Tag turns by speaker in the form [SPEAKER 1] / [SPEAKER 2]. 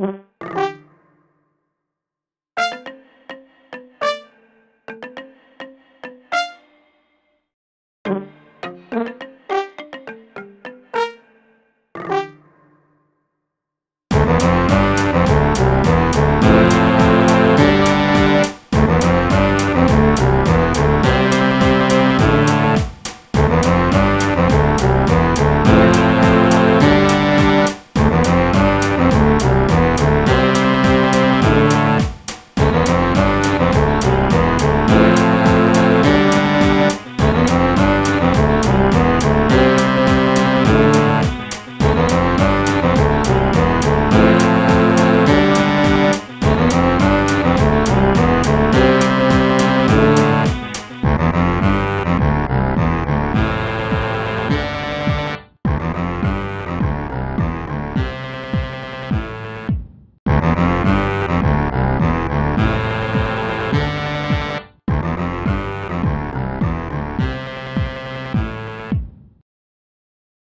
[SPEAKER 1] Mm-hmm.